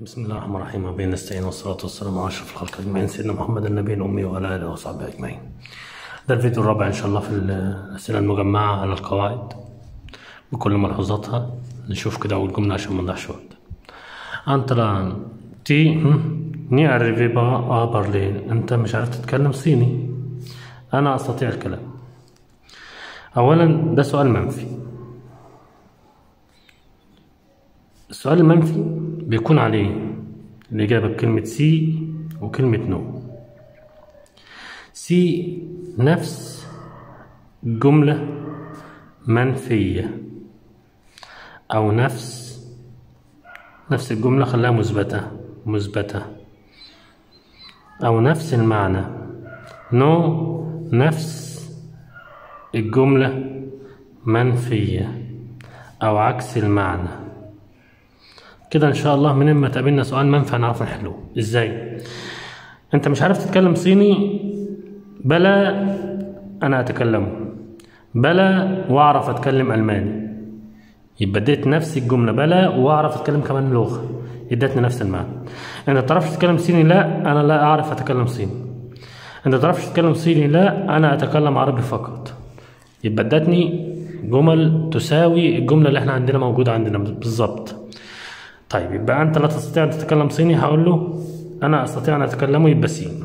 بسم الله الرحمن الرحيم. وبين نستعين والصلاة والسلام على أشرف الخلق أجمعين. سيدنا محمد النبي الأمي وعلى آله وصحبه أجمعين. ده الفيديو الرابع إن شاء الله في الأسئلة المجمعة على القواعد. بكل ملحوظاتها نشوف كده أول جملة عشان ما نضيعش وقت. أنت تي ني أريفي با برلين أنت مش عارف تتكلم صيني. أنا أستطيع الكلام. أولا ده سؤال منفي. السؤال المنفي بيكون عليه الإجابة بكلمة si وكلمة no si نفس جملة منفية أو نفس نفس الجملة خلاها مثبتة مثبتة. أو نفس المعنى. no نفس الجملة منفية أو عكس المعنى. كده إن شاء الله من ما تقابلنا سؤال منفع نعرف نحله. إزاي؟ أنت مش عارف تتكلم صيني؟ بلا أنا أتكلمه. بلا وأعرف أتكلم ألماني. يبقى اديت نفس الجملة بلا وأعرف أتكلم كمان لغة. ادتني نفس المعنى. أنت تعرفش تتكلم صيني؟ لا أنا لا أعرف أتكلم صيني. أنت تعرفش تتكلم صيني؟ لا أنا أتكلم عربي فقط. يبقى ادتني جمل تساوي الجملة اللي إحنا عندنا موجودة عندنا. بالظبط. طيب يبقى أنت لا تستطيع أن تتكلم صيني هقول له أنا أستطيع أن أتكلمه يبقى سين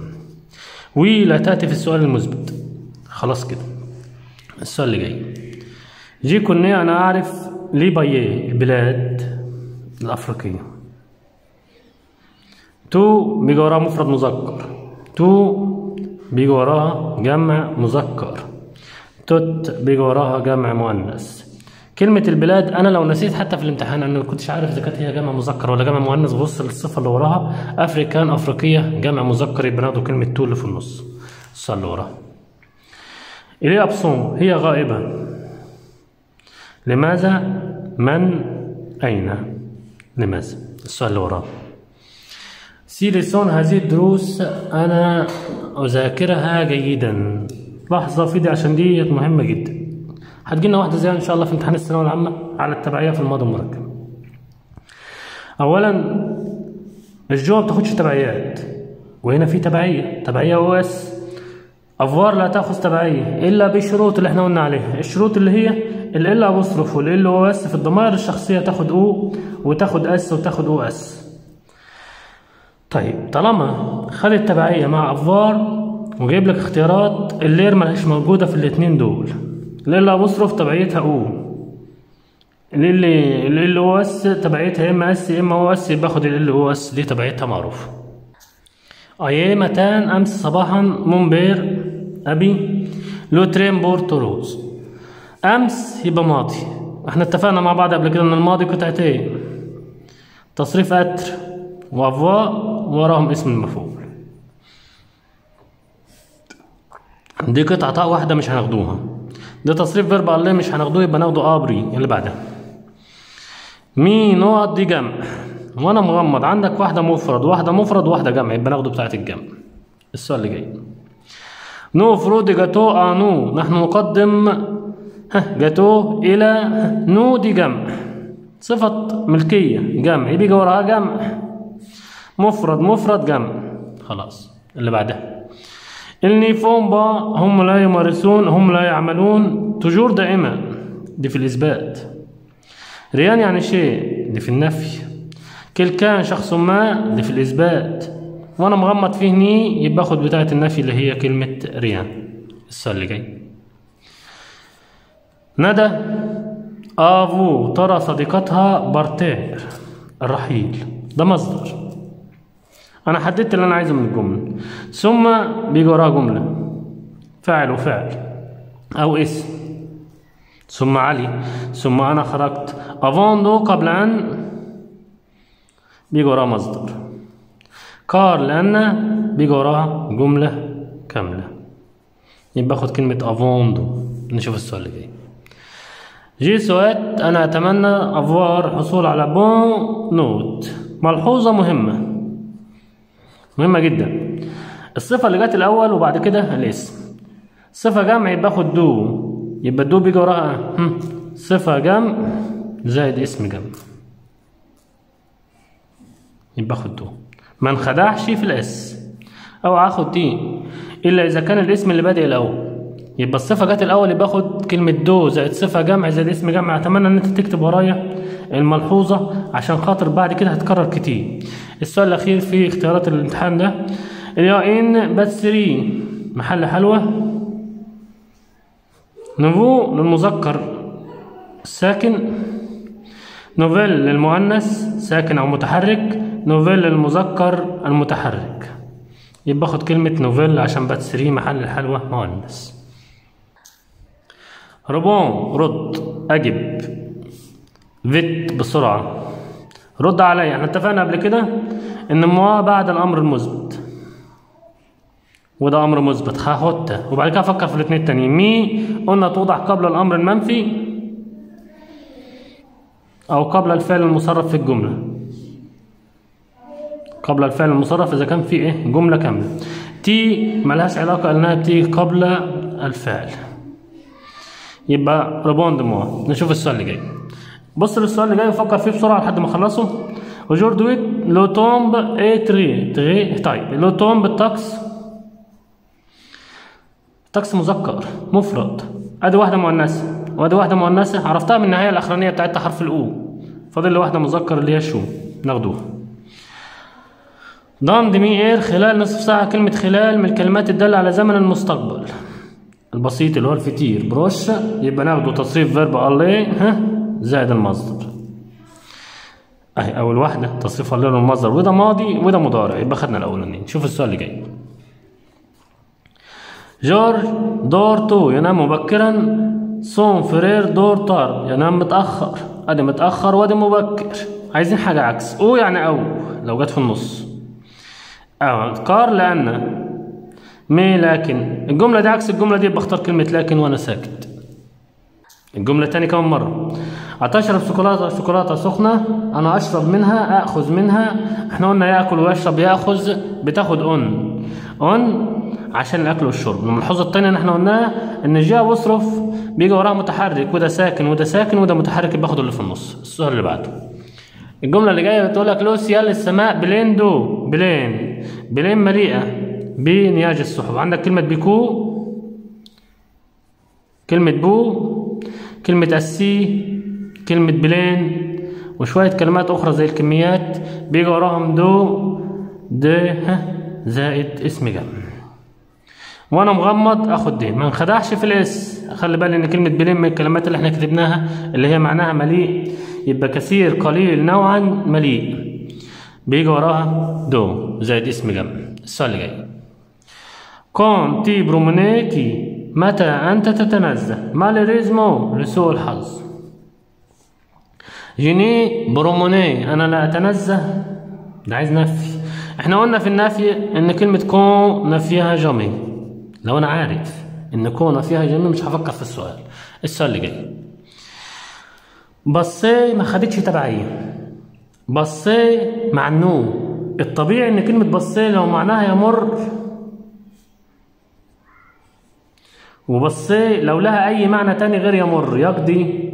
ولا تأتي في السؤال المثبت. خلاص كده. السؤال اللي جاي. جي كوني أنا أعرف لي بايي البلاد الأفريقية. tout بيجي وراها مفرد مذكر. tous بيجي وراها جمع مذكر. toutes بيجي وراها جمع مؤنث. كلمة البلاد أنا لو نسيت حتى في الامتحان أنا ما كنتش عارف إذا كانت هي جمع مذكر ولا جمع مؤنث بص للصفة اللي وراها africains أفريقية جمع مذكر يبقى ناخده كلمة tous اللي في النص. الصفة اللي وراها. elle est absente هي غائبة. لماذا؟ من؟ أين؟ لماذا؟ السؤال اللي وراه ces leçons هذه الدروس أنا أذاكرها جيدا. لحظة في دي عشان دي مهمة جدا. هتجيلنا واحدة زيها إن شاء الله في امتحان الثانوية العامة على التبعية في الماضي المركب. أولا ال je ما بتاخدش تبعيات. وهنا في تبعية. تبعية e s. avoir لا تأخذ تبعية. إلا بالشروط اللي إحنا قلنا عليها. الشروط اللي هي ال أبوستروف وال إل أو إس في الضمائر الشخصية تاخد أو وتاخد إس وتاخد أو إس. طيب طالما خدت تبعية مع أفوار وجايب لك اختيارات اللير ملهاش موجودة في الاتنين دول. اللي بصرف تبعيتها أو. اللي اللي أو أس تبعيتها إما أس إما أو أس باخد اللي أو أس دي تبعيتها معروفه إيه متان أمس صباحا منبير a pris le train pour Toulouse أمس يبقى ماضي. إحنا اتفقنا مع بعض قبل كده إن الماضي قطعتين تصريف être و avoir وراهم اسم المفعول. دي قطعة واحدة مش هناخدوها. ده تصريف verbe aller مش هناخدوه يبقى ناخده a pris اللي بعدها. mes نقط دي جمع. وأنا مغمض. عندك واحدة مفرد واحدة مفرد واحدة جمع. يبقى ناخده بتاعه الجمع. السؤال اللي جاي. nous offrons des gâteaux à nos. نحن نقدم جاتو إلى nos دي جمع. صفة ملكية جمع. بيجي وراها جمع. مفرد مفرد جمع. خلاص. اللي بعدها. ils ne font pas هم لا يمارسون هم لا يعملون. toujours دائما دي في الإثبات. rien يعني شيء دي في النفي. كل كان شخص ما دي في الإثبات. وأنا مغمض فيه ني يبقى أخد بتاعة النفي اللي هي كلمة ريان. السؤال اللي جاي. ندى. آفو ترى صديقتها بارتير الرحيل. ده مصدر. أنا حددت اللي أنا عايزه من الجملة. ثم بيجي وراها جملة. فاعل وفعل أو اسم ثم علي. ثم أنا خرجت. avant de قبل أن بيجي وراها مصدر. car لأن بيجي وراها جملة كاملة. يبقى اخد كلمة avant de نشوف السؤال اللي جاي. je souhaite أنا أتمنى avoir حصول على bonnes notes ملحوظة مهمة. مهمة جدا. الصفة اللي جت الأول وبعد كده الاسم. صفة جمع يبقى آخد de. يبقى ال de بيجي وراها هم، صفة جمع زائد اسم جمع. يبقى اخد de. ما انخدعش في ال s. أو أخد des إلا إذا كان الاسم اللي بادئ الأول. يبقى الصفة جت الأول يبقى اخد كلمة de زائد صفة جمع زائد اسم جمع. أتمنى إن أنت تكتب ورايا. الملحوظة عشان خاطر بعد كده هتكرر كتير. السؤال الأخير في اختيارات الامتحان ده. pâtisserie محل حلوة. nouveau للمذكر ساكن. nouvelle للمؤنث ساكن أو متحرك. nouvel للمذكر المتحرك. يبقى اخد كلمة nouvelle عشان pâtisserie محل الحلوة مؤنث réponds رد أجب. vite بسرعة. رد عليا إحنا اتفقنا قبل كده إن moi بعد الأمر المثبت. وده أمر مثبت. خدته وبعد كده أفكر في الاثنين التانيين. me قلنا توضع قبل الأمر المنفي أو قبل الفعل المصرف في الجملة. قبل الفعل المصرف إذا كان في إيه؟ جملة كاملة. te ملهاش علاقة إنها بتيجي قبل الفعل. يبقى réponds moi نشوف السؤال اللي جاي. بص للسؤال اللي جاي وفكر فيه بسرعة لحد ما أخلصه. aujourd'hui le temps est très très طيب le temps الطقس طقس مذكر مفرد أدي واحدة مؤنثة. وأدي واحدة مؤنثة عرفتها من النهاية الأخرانية بتاعتها حرف ال e فاضل واحدة مذكر اللي هي chaud؟ ناخدوها. dans demi-heure خلال نصف ساعة كلمة خلال من الكلمات الدالة على زمن المستقبل. البسيط اللي هو ال futur proche يبقى ناخده تصريف verbe aller ها؟ زائد المصدر. اهي أول واحدة تصريف aller المصدر. وده ماضي وده مضارع. يبقى خدنا الاولانيين شوف السؤال اللي جاي. je dors tôt ينام مبكرا. mon frère dort tard ينام متأخر. أدي متأخر وأدي مبكر. عايزين حاجة عكس. ou يعني أو. لو جت في النص. آه كار لأن. مي لكن. الجملة دي عكس الجملة دي. بختار كلمة لكن وأنا ساكت. الجملة التانية كمان مرة. هتشرب شوكولاتة شوكولاتة سخنة أنا أشرب منها أخذ منها. إحنا قلنا يأكل ويشرب يأخذ بتاخد أون. أون عشان الأكل والشرب. الملحوظة التانية إن إحنا قلناها إن جاء واصرف بيجي وراها متحرك وده ساكن وده ساكن وده متحرك باخد اللي في النص. السؤال اللي بعده. الجملة اللي جاية بتقول لك le ciel السماء plein de plein. plein مليئة ب nuages السحب. عندك كلمة beaucoup كلمة peu؟ كلمة assez كلمة plein وشوية كلمات أخرى زي الكميات. بيجي وراهم de d' زائد اسم جمع وأنا مغمض آخد de. ما انخدعش في ال s خلي بالي إن كلمة plein من الكلمات اللي إحنا كتبناها اللي هي معناها مليء. يبقى كثير قليل نوعا مليء. بيجي وراها de زائد اسم جمع السؤال اللي جاي. quand te promènes-tu متى أنت تتنزه؟ malheureusement لسوء الحظ je ne me promène أنا لا أتنزه. ده عايز نفي. إحنا قلنا في النفي إن كلمة quand نفيها jamais لو أنا عارف إن كون فيها جميع مش هفكر في السؤال. السؤال اللي جاي. بصي ما خدتش تبعية. بصي مع النو الطبيعي إن كلمة بصي لو معناها يمر وبصي لو لها أي معنى تاني غير يمر يقضي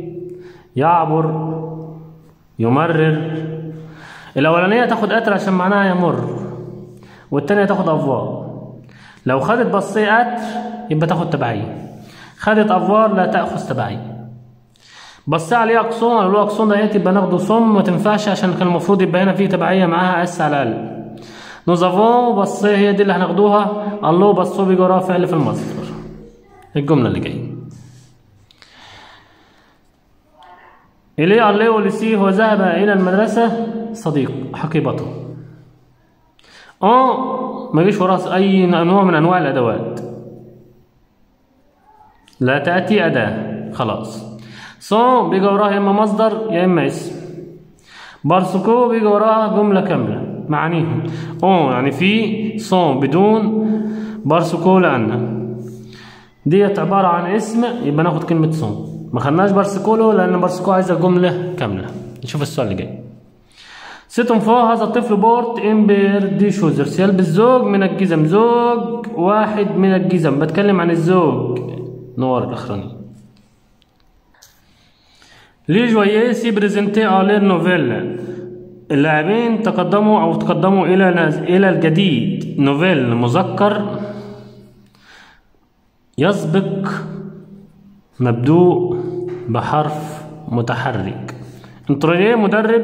يعبر يمرر. الأولانية تاخد قطر عشان معناها يمر والتانية تاخد أفوار. لو خدت بصي قطر يبقى تاخد تبعية خدت أفوار لا تأخذ تبعية بص عليه اقصون قالوا له اقصون ديت يبقى ناخده صم ما تنفعش عشان كان المفروض يبقى هنا في تبعية معاها أس على الاقل نوزافون بص هي دي اللي هناخدوها. الله بصوا بيجي فعل في المصدر. الجملة اللي جاية. إليه الله ولسي هو ذهب إلى المدرسة صديق حقيبته. آه ما يجيش وراه أي نوع من أنواع الأدوات. لا تأتي أداة خلاص. صوم بيجي وراها يا إما مصدر يا إما اسم. parce que بيجي وراها جملة كاملة معانيهم. آه يعني في sans بدون parce que لأن. ديت عبارة عن اسم يبقى ناخد كلمة صوم ما خدناش parce que لو لأن parce que عايزة جملة كاملة. نشوف السؤال اللي جاي. cet enfant هذا الطفل porte une paire de chaussures يلبس زوج من الجزم زوج واحد من الجزم. بتكلم عن الزوج. نور الأخراني. joueurs se présentaient à leur nouvel. اللاعبين تقدموا أو تقدموا إلى إلى الجديد. nouvel مذكر. يسبق مبدوء بحرف متحرك. انطرونيه مدرب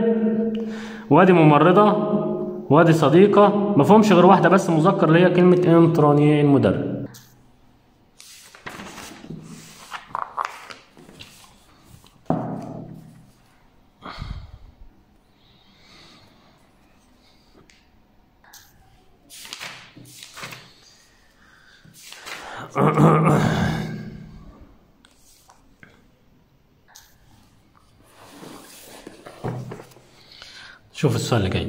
وادي ممرضة وادي صديقة مفهومش غير واحدة بس مذكر اللي هي كلمة انطرونيه المدرب شوف السؤال اللي جاي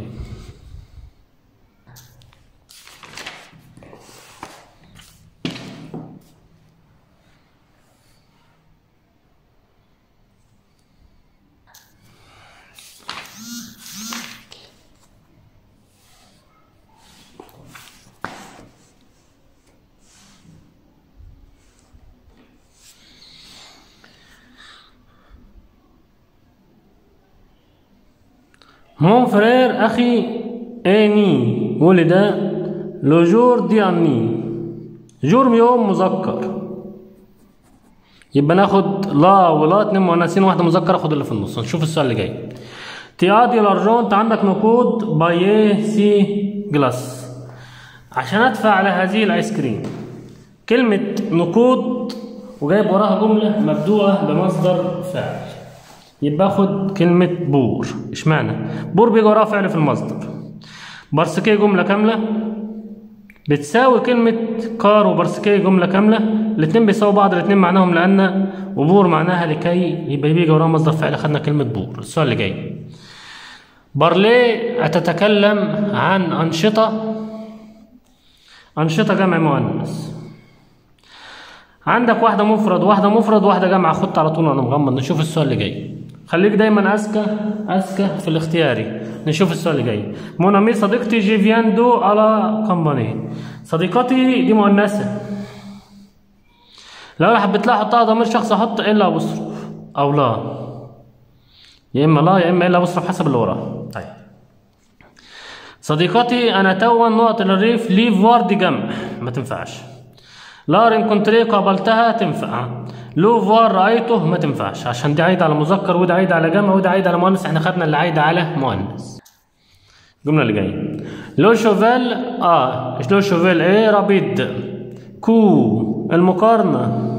mon frère أخي ولد le jour jour يوم مذكر يبقى ناخد لا ولا اتنين مؤنثين واحدة مذكرة خد اللي في النص نشوف السؤال اللي جاي tu as de l'argent انت عندك نقود payer ces glaces عشان ادفع على هذه الايس كريم كلمة نقود وجايب وراها جملة مبدوءة بمصدر فاعل يبقى اخد كلمة pour اشمعنى pour بيجي وراها فعل في المصدر parce que جملة كاملة؟ بتساوي كلمة car و parce que جملة كاملة؟ الاتنين بيساووا بعض الاتنين معناهم لأن و pour معناها لكي يبقى بيجي وراها مصدر فعل. خدنا كلمة pour. السؤال اللي جاي. parler أتتكلم عن أنشطة؟ أنشطة جمع مؤنث عندك واحدة مفرد واحدة مفرد واحدة جمع. خدت على طول وأنا مغمض. نشوف السؤال اللي جاي. خليك دايما أذكى أذكى في الاختياري. نشوف السؤال اللي جاي مونامي صديقتي جي فيان دو على كومباني صديقتي دي مؤنثة. لو أنا حبيت لها احطها ضمير شخص أحط إلا بصرف أو لا. يا إما لا يا إما إلا بصرف حسب اللي وراها طيب. صديقتي أنا توا نقط الريف ليفوار دي جمع. ما تنفعش. لارن كونتري قابلتها تنفع. لو فوار رأيته ما تنفعش. عشان دي عايدة على مذكر وده عايدة على جمع وده عايدة على مؤنث إحنا خدنا اللي عايدة على مؤنث الجمله اللي جاية. لو شوفيل آه لو شوفيل إيه؟ رابيد. كو. المقارنة.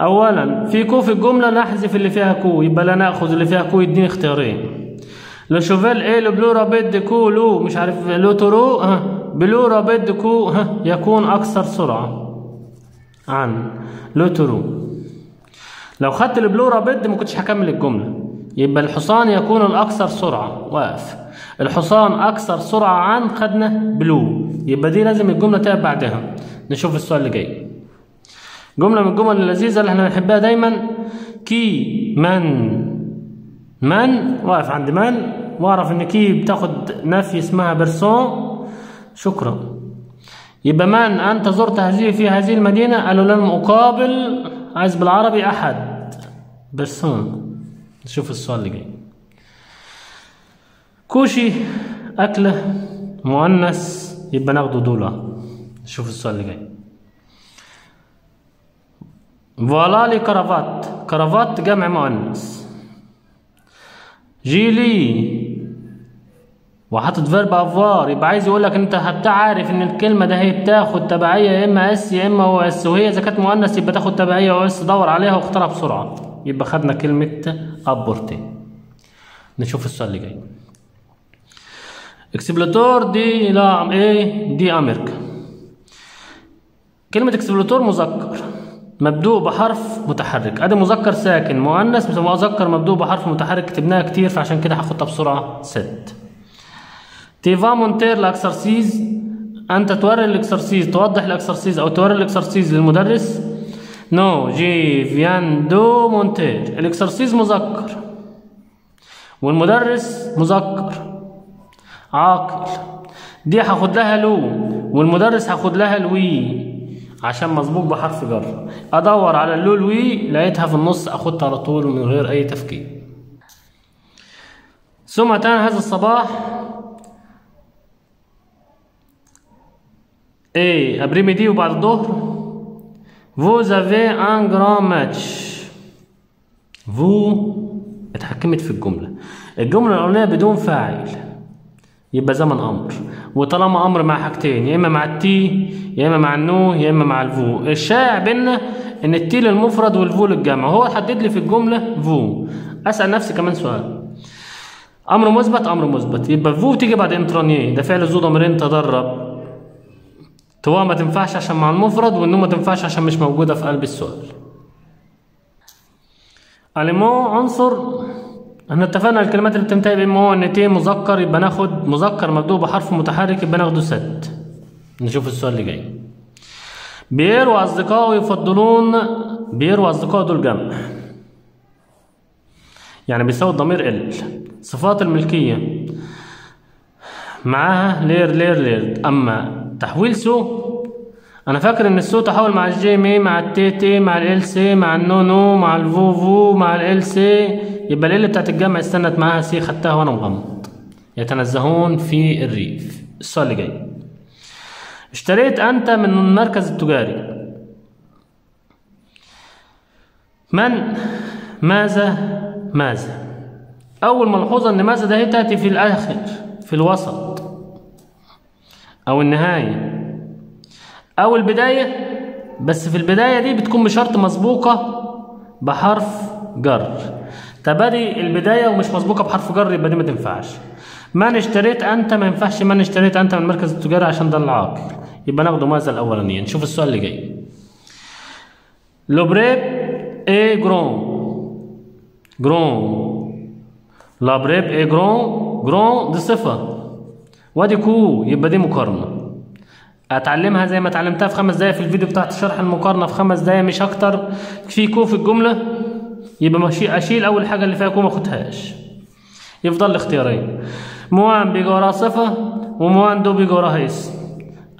اولا في كو في الجملة نحذف اللي فيها كو. يبقى لا نأخذ اللي فيها كو يديني اختيارين. لو شوفيل إيه؟ لو بلو رابيد كو لو. مش عارف لو ترو ها بلو رابيد كو ها يكون أكثر سرعة. عن le taureau لو خدت ال plus rapide ما كنتش هكمل الجملة. يبقى الحصان يكون الأكثر سرعة. واقف. الحصان أكثر سرعة عن خدنا plus. يبقى دي لازم الجملة تقف بعدها. نشوف السؤال اللي جاي. جملة من الجمل اللذيذة اللي إحنا بنحبها دايما. qui من. من؟ واقف عند من؟ واعرف إن qui بتاخد نفي اسمها personne. شكرا. يبقى من أنت زرت هذه في هذه المدينة قالوا لن أقابل عايز بالعربي أحد. بيرسون نشوف السؤال اللي جاي. كوشي أكلة مؤنث يبقى ناخده دولار. نشوف السؤال اللي جاي. فوالا لي كرافات. كرافات جمع مؤنث. جيلي. وحاطط فيرب افوار يبقى عايز يقول لك أنت حتى عارف إن الكلمة ده هي بتاخد تبعية يا إما اس يا إما أو اس وهي إذا كانت مؤنث يبقى تاخد تبعية أو اس دور عليها واختارها بسرعة. يبقى خدنا كلمة ابورتي نشوف السؤال اللي جاي. اكسبلوتور دي لا إيه دي أمريكا كلمة اكسبلوتور مذكر. مبدوء بحرف متحرك. أدي مذكر ساكن. مؤنث مذكر مبدوء بحرف متحرك. كتبناها كتير فعشان كده هاخدها بسرعة. ست tu vas montrer l'exercice انت توري l'exercice توضح l'exercice أو توري l'exercice للمدرس non je viens de montrer l'exercice مذكر والمدرس مذكر عاقل دي هاخد لها le والمدرس هاخد لها lui عشان مسبوق بحرف جر ادور على ال le lui لقيتها في النص اخدها على طول من غير اي تفكير ثم أتانا هذا الصباح إيه ابريمي دي وبعد الظهر vous avez un grand match. Vous اتحكمت في الجملة الجملة الأولانية بدون فاعل يبقى زمن أمر وطالما أمر مع حاجتين يا إما مع التي يا إما مع النو يا إما مع الفو الشائع بينا إن التي للمفرد والفو للجمع هو حدد لي في الجملة فو أسأل نفسي كمان سؤال أمر مثبت أمر مثبت يبقى فو تيجي بعد انترانيه ده فعل ذو ضميرين تدرب توا ما تنفعش عشان مع المفرد والنو ما تنفعش عشان مش موجودة في قلب السؤال. أليمو عنصر. إحنا اتفقنا الكلمات اللي بتنتهي بإم هو إن تي مذكر يبقى ناخد مذكر مبدوء بحرف متحرك يبقى ناخده ست نشوف السؤال اللي جاي. بيير وأصدقائه يفضلون بيير وأصدقائه دول جمع. يعني بيساوي الضمير ils صفات الملكية. معاها leur leur leur أما تحويل se أنا فاكر إن ال se تحول مع ال je me مع ال tu te مع il se مع النو نو مع الفو فو مع ils se. يبقى ils بتاعت الجمع استنت معاها se خدتها وأنا مغمض يتنزهون في الريف. السؤال اللي جاي. اشتريت أنت من المركز التجاري. من؟ ماذا؟ ماذا؟ أول ملحوظة إن ماذا ده تأتي في الآخر في الوسط. أو النهاية. أو البداية بس في البداية دي بتكون بشرط مسبوقة بحرف جر. تبادي البداية ومش مسبوقة بحرف جر يبقى دي ما تنفعش. من اشتريت أنت ما ينفعش من اشتريت أنت من المركز التجاري عشان ده العاقل يبقى ناخده ماذا الأولانية. نشوف السؤال اللي جاي. لوبريب est grande؟ grande. لابريب est grande؟ grande دي صفة. وادي que يبقى دي مقارنة. أتعلمها زي ما اتعلمتها في خمس دقايق في الفيديو بتاعت شرح المقارنة في خمس دقايق مش أكتر. في que في الجملة يبقى ماشي أشيل أول حاجة اللي فيها que ما أخدهاش. يفضل لي اختيارين moins بيجي وراها صفة و moins de بيجي وراها اسم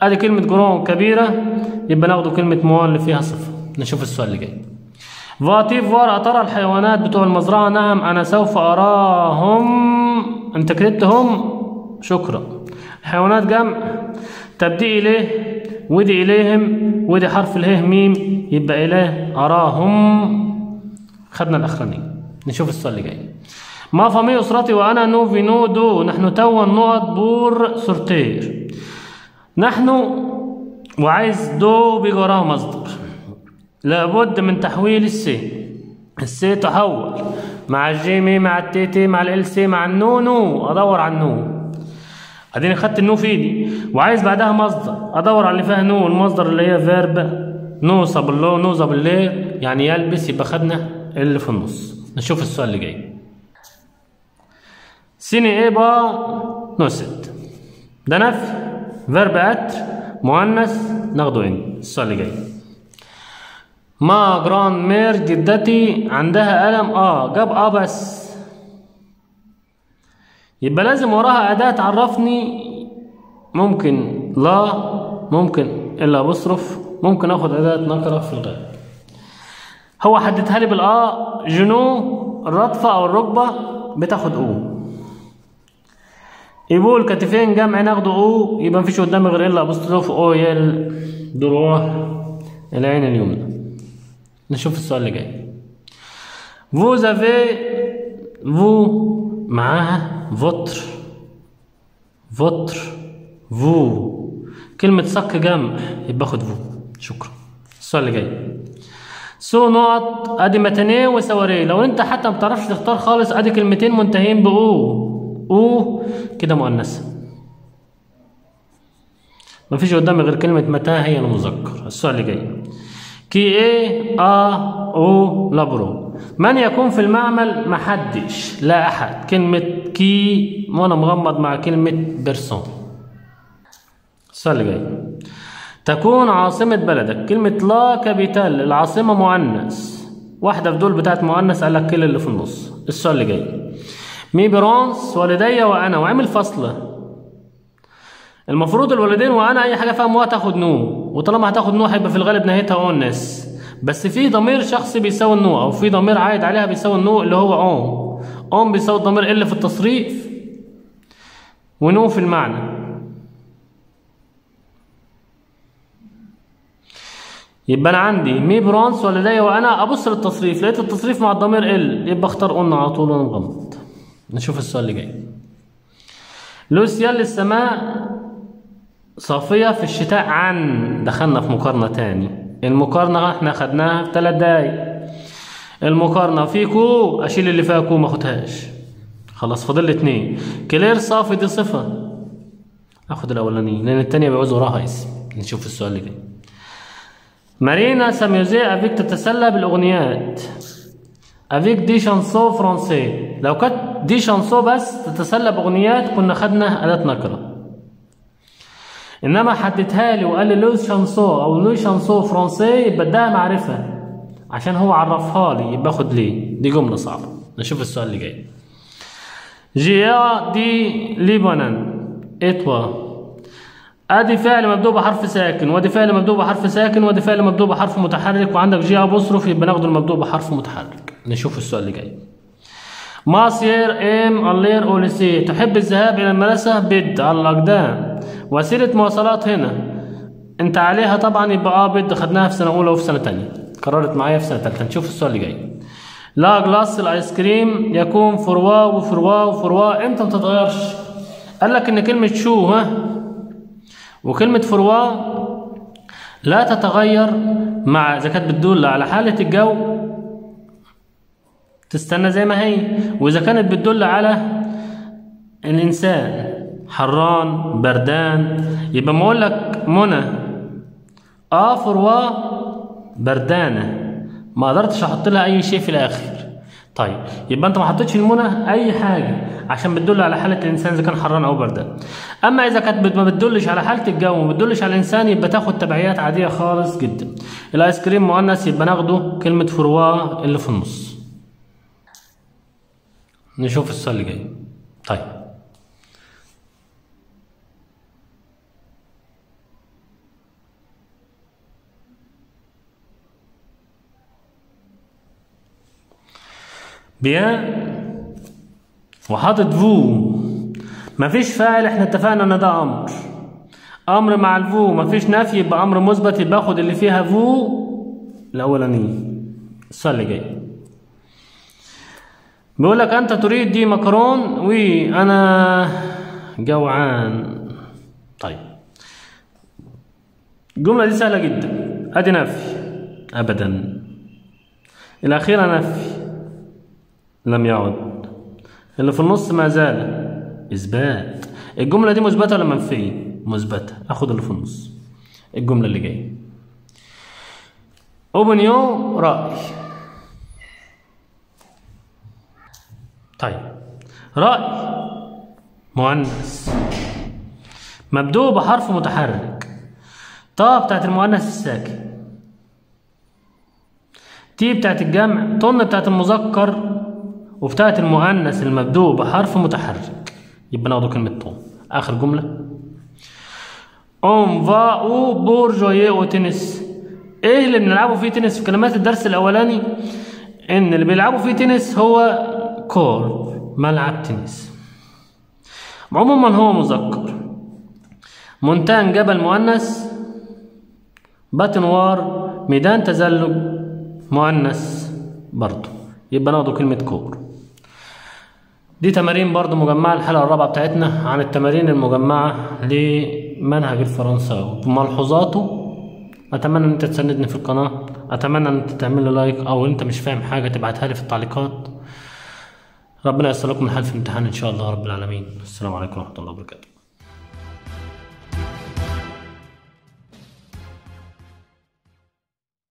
أدي كلمة grande كبيرة يبقى ناخده كلمة moins اللي فيها صفة. نشوف السؤال اللي جاي. Vas-tu voir أترى الحيوانات بتوع المزرعة نعم أنا سوف أراهم. أنت كتبتهم شكرا. حيوانات جمع تبدي إليه ودي إليهم ودي حرف اله ميم يبقى إله أراهم. خدنا الأخراني نشوف السؤال اللي جاي. ما فمي أسرتي وأنا نو في نو دو نحن توا نقط بور سورتير نحن وعايز دو بيجي وراه مصدر لابد من تحويل السي. السي تحول مع الجيمي مع التيتي مع إل سي مع النو نو. أدور على النو. اديني خدت النو في ايدي وعايز بعدها مصدر. أدور على اللي فيها نو المصدر اللي هي فيرب نوصب اللو نوصب الليل يعني يلبس يبقى خدنا اللي في النص. نشوف السؤال اللي جاي. سيني إيه با نوست ده نفي. فيرب اتر مؤنث ناخده ان السؤال اللي جاي. ما جراند مير جدتي عندها قلم آه جاب آه بس. يبقى لازم وراها أداة تعرفني ممكن لا ممكن إلا بصرف ممكن آخد أداة نكرة في الغالب هو حددها لي بالآ جنو الرطفة أو الركبة بتاخد أو. يبقوا الكتفين جمع ناخده أو يبقى مفيش قدامي غير إلا بصرف أو يل دروح العين اليمنى. نشوف السؤال اللي جاي. Vous avez vous معاها votre votre vous كلمة صك جمع. يبقى خد فو. شكرا. السؤال اللي جاي. سو نقط. أدي متنيه وسواريه لو أنت حتى ما بتعرفش تختار خالص أدي كلمتين منتهين بأو. أو. كده مؤنثه مفيش قدامي غير كلمة متى هي المذكر. السؤال اللي جاي. Qui est؟ آ au labo من يكون في المعمل؟ محدش لا أحد. كلمة qui وأنا مغمض مع كلمة personne. السؤال اللي جاي. تكون عاصمة بلدك. كلمة la capitale. العاصمة مؤنث. واحدة في دول بتاعت مؤنث قال لك quelle اللي في النص. السؤال اللي جاي. Mes parents والدي وأنا. وعمل فصلة المفروض الوالدين وأنا أي حاجة فيها moi هتاخد nous وطالما هتاخد nous هيبقى في الغالب نهايتها ons. بس في ضمير شخصي بيساوي ال nous أو في ضمير عايد عليها بيساوي ال nous اللي هو on on بيساوي الضمير il في التصريف و nous في المعنى. يبقى أنا عندي mes parents ولدي وأنا أبص للتصريف لقيت التصريف مع الضمير il يبقى أختار قلنا على طول وأنا مغمض نشوف السؤال اللي جاي. Le ciel للسماء صافية في الشتاء عن دخلنا في مقارنة تاني. المقارنة إحنا خدناها في ثلاث دقايق. المقارنة في que أشيل اللي فيها que ما اخدهاش خلاص فاضل لي اتنين. clair صافي دي صفة. اخد الاولانية لأن التانية بيعوز وراها اسم. نشوف السؤال اللي جاي. مارينا s'amuse avec تتسلى بالأغنيات. أفيك دي شانسو فرونسي. لو كانت دي شانسو بس تتسلى بأغنيات كنا خدنا اداة نكرة إنما حددها لي وقال لي لوز شانسو أو لوي شانسو فرونسي يبقى اداها معرفة. عشان هو عرفها لي يبقى اخد ليه؟ دي جملة صعبة. نشوف السؤال اللي جاي. جيا دي ليبنان اتوا ادي فعل مبدوء بحرف ساكن وادي فعل مبدوء بحرف ساكن وادي فعل مبدوء بحرف متحرك وعندك جي ابوستروف يبقى ناخد المبدوء بحرف متحرك نشوف السؤال اللي جاي. Ma sœur aime aller au lycée. تحب الذهاب إلى المدرسة؟ pied على الاقدام وسيلة مواصلات هنا. أنت عليها طبعا يبقى à pied خدناها في سنة أولى وفي سنة تانية. قررت معايا في سنة تالتة. نشوف السؤال اللي جاي. la glace الآيس كريم يكون froid و froid و froid إمتى ما تتغيرش؟ قال لك إن كلمة chaud ها؟ وكلمة froid لا تتغير مع إذا كانت بتدل على حالة الجو تستنى زي ما هي. وإذا كانت بتدل على الإنسان حران بردان يبقى ما أقول لك منى. آه فروا بردانة. ما قدرتش أحط لها أي شيء في الآخر. طيب يبقى أنت ما حطيتش المنى أي حاجة عشان بتدل على حالة الإنسان إذا كان حران أو بردان. أما إذا كانت ما بتدلش على حالة الجو وما بتدلش على الإنسان يبقى تاخد تبعيات عادية خالص جدا. الآيس كريم مؤنث يبقى ناخده كلمة فروا اللي في النص. نشوف السؤال اللي جاي طيب. بيان وحاطط فو. مفيش فاعل إحنا اتفقنا ان ده أمر. أمر مع الفو. مفيش نفي يبقى أمر مثبت يبقى آخد اللي فيها فو الأولانية. السؤال اللي جاي بيقول لك أنت تريد دي مكرون؟ وأنا جوعان. طيب. الجملة دي سهلة جدا. أدي نفي. ابدا. الاخيره نفي. لم يعد. اللي في النص ما زال إثبات. الجملة دي مثبتة ولا منفية؟ مثبتة. اخد اللي في النص. الجملة اللي جاية. أوبنيو رأي. طيب. رأي. مؤنث. مبدوء بحرف متحرك. طا بتاعت المؤنث الساكن. تي بتاعت الجمع. طن بتاعت المذكر. وبتاعت المؤنث المبدوء بحرف متحرك. يبقى ناخده كلمة ton آخر جملة. On va au pour jouer au tennis. إيه اللي بنلعبه فيه تنس في كلمات الدرس الأولاني؟ إن اللي بيلعبوا فيه تنس هو court ملعب تنس. عموما هو مذكر. montagne جبل مؤنث patinoire ميدان تزلج مؤنث برضه يبقى ناخده كلمة كور. دي تمارين برضه مجمعة الحلقة الرابعة بتاعتنا عن التمارين المجمعة لمنهج الفرنساوي. بملحوظاته أتمنى إن أنت تساندني في القناة. أتمنى إن أنت تعمل لي لايك أو أنت مش فاهم حاجة تبعتها لي في التعليقات. ربنا ييسر لكم الحال في الامتحان إن شاء الله رب العالمين. السلام عليكم ورحمة الله وبركاته.